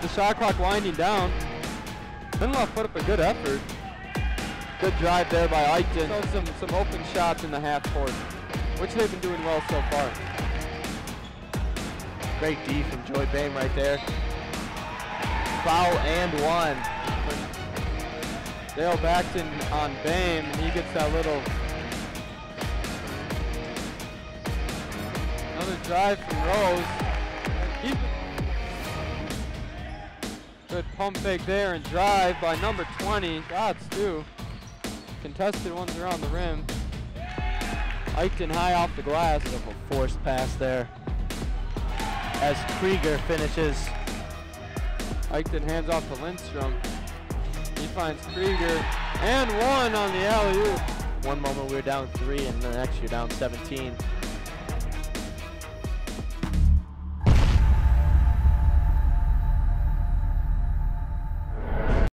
with the shot clock winding down. Lindelof put up a good effort. Good drive there by Eichten. So some, some open shots in the half court, which they've been doing well so far. Great D from Joy Bame right there. Foul and one. Dale Baxton on Bame, and he gets that little another drive from Rose. Good pump fake there and drive by number 20. Shots too. Contested ones around the rim. Eichten high off the glass. Beautiful forced pass there. As Krieger finishes. Eichten hands off to Lindstrom. He finds Krieger and one on the alley-oop. One moment we were down three and the next you're down 17.